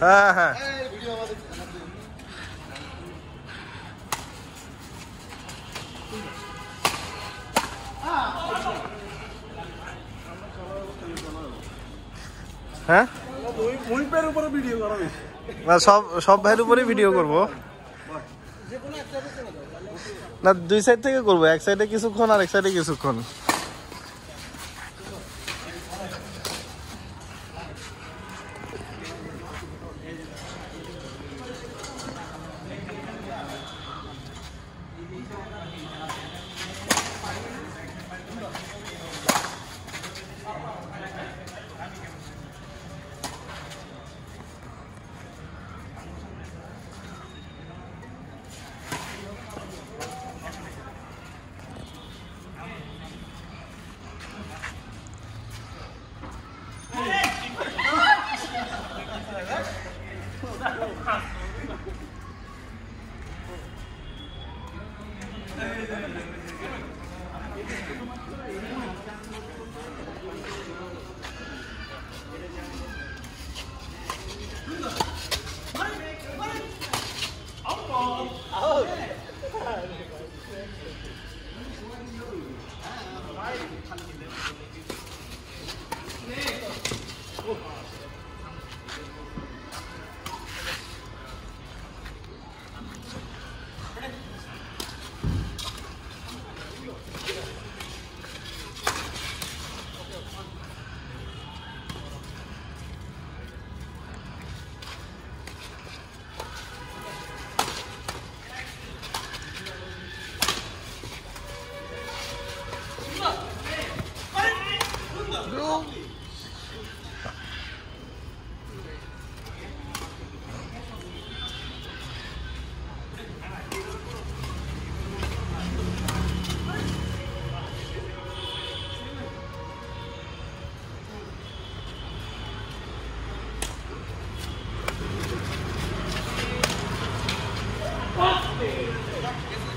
হ্যাঁ হ্যাঁ। হ্যাঁ? উপরে ভিডিও হয়েছে না সব সব ভাইয়ের উপরেই ভিডিও করব। না দুই সাইড থেকে করব এক সাইডে কিছুক্ষণ আর এক সাইডে কিছুক্ষণ। Yes, sir.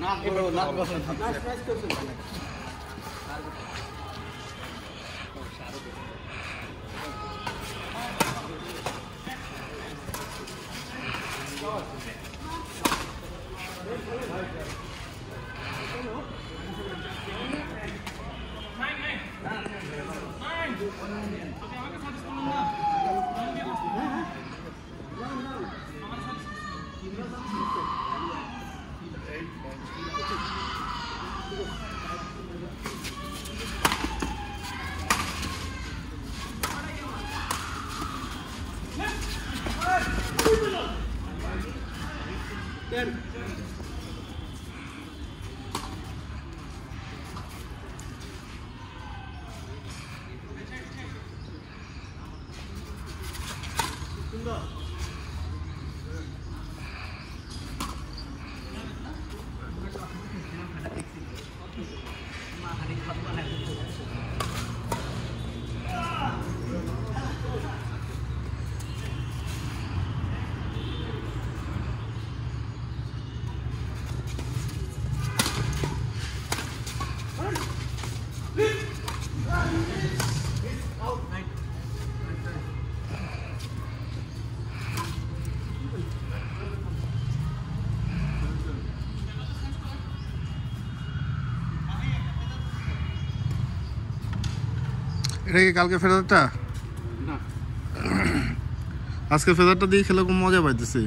नाक नाक くん এটা কি কালকে ফেদারটা আজকে ফেদারটা দিয়ে খেলে খুব মজা পাইতেছি।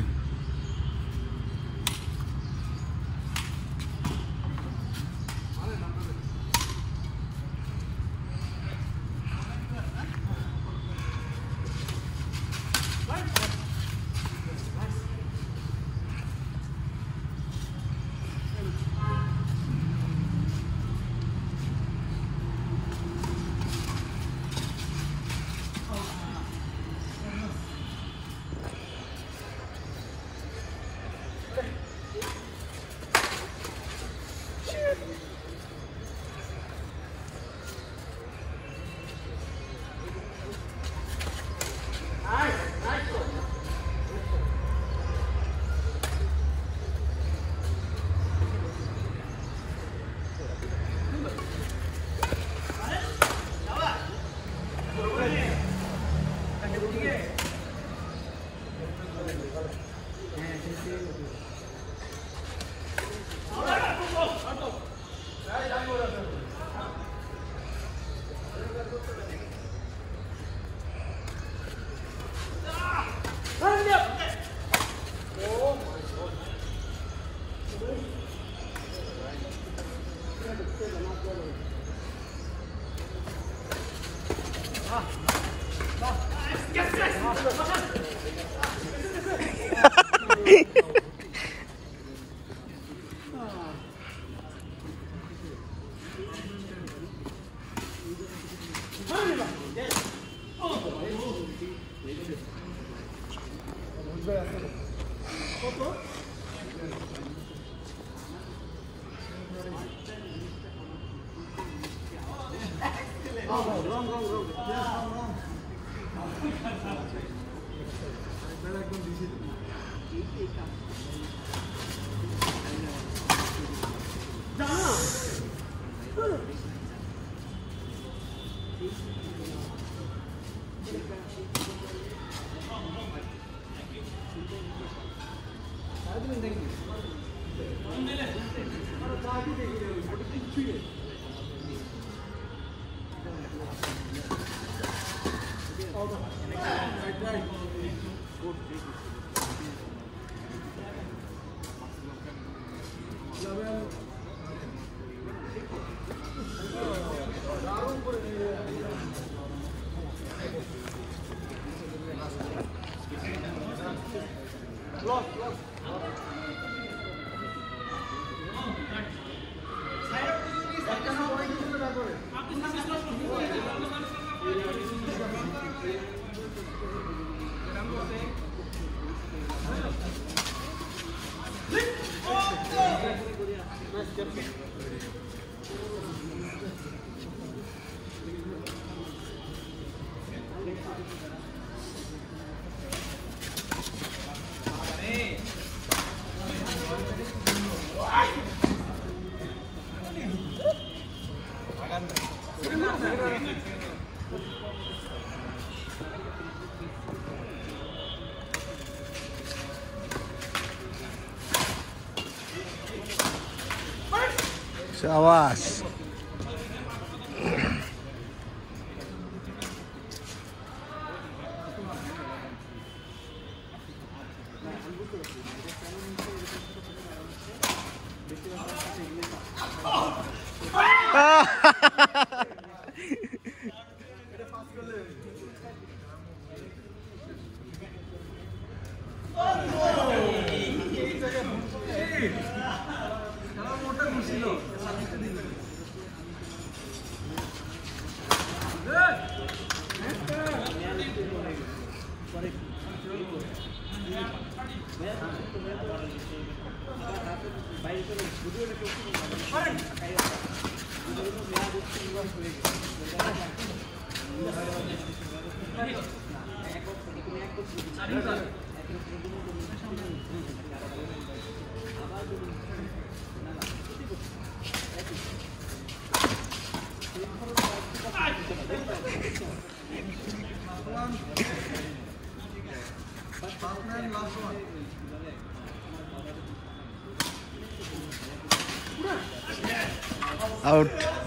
Awas. Ah! out.